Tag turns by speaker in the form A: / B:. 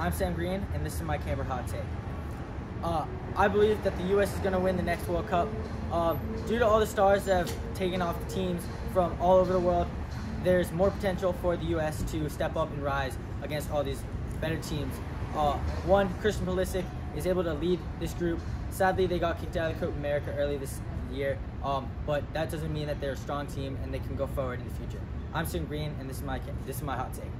A: I'm Sam Green, and this is my Camper Hot Take. Uh, I believe that the U.S. is going to win the next World Cup. Uh, due to all the stars that have taken off the teams from all over the world, there's more potential for the U.S. to step up and rise against all these better teams. Uh, one, Christian Pulisic is able to lead this group. Sadly, they got kicked out of the Copa America early this year, um, but that doesn't mean that they're a strong team and they can go forward in the future. I'm Sam Green, and this is my this is my hot take.